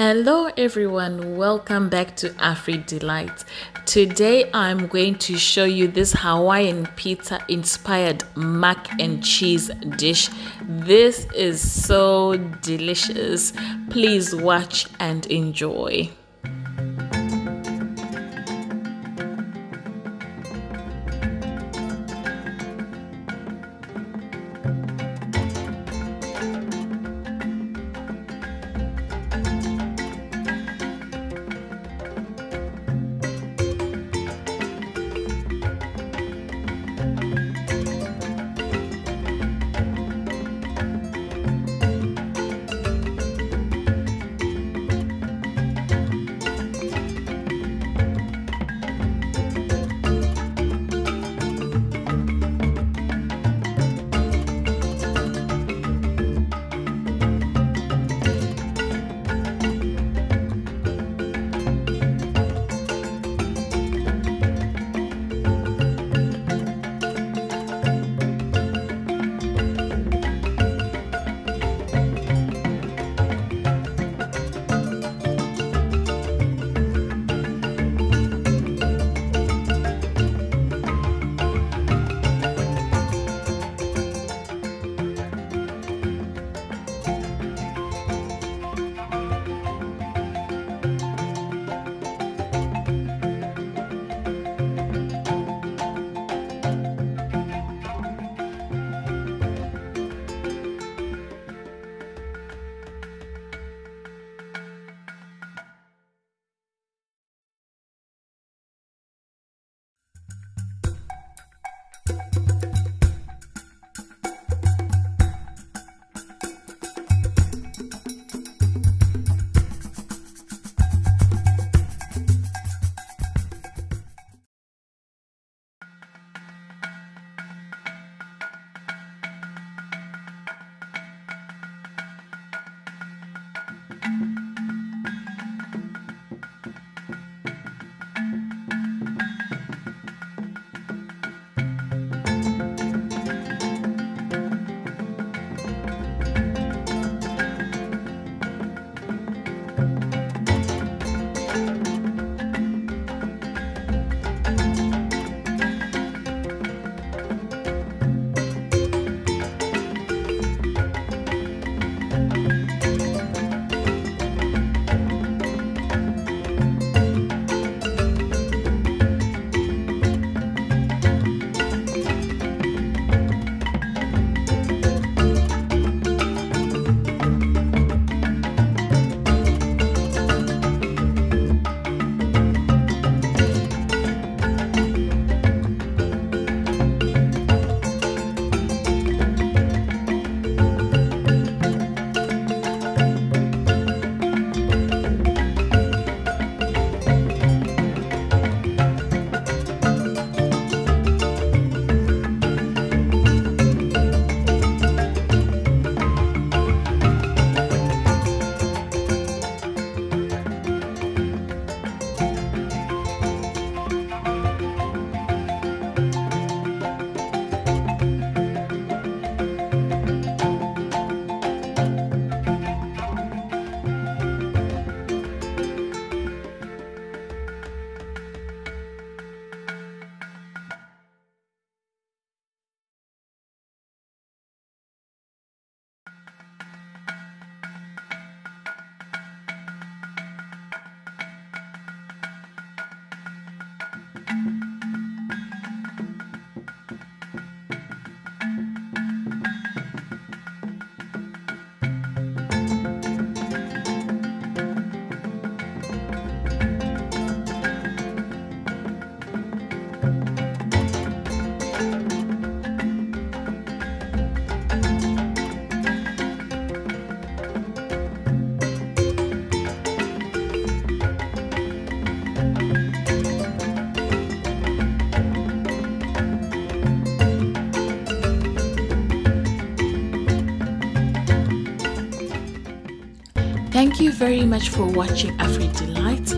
Hello everyone, welcome back to Afri Delight. Today I'm going to show you this Hawaiian pizza inspired mac and cheese dish. This is so delicious. Please watch and enjoy. Thank you very much for watching Afri Delight.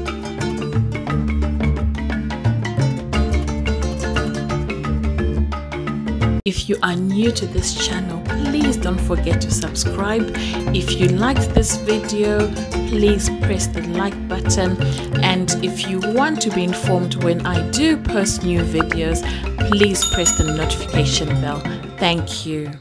If you are new to this channel, please don't forget to subscribe. If you liked this video, please press the like button. And if you want to be informed when I do post new videos, please press the notification bell. Thank you.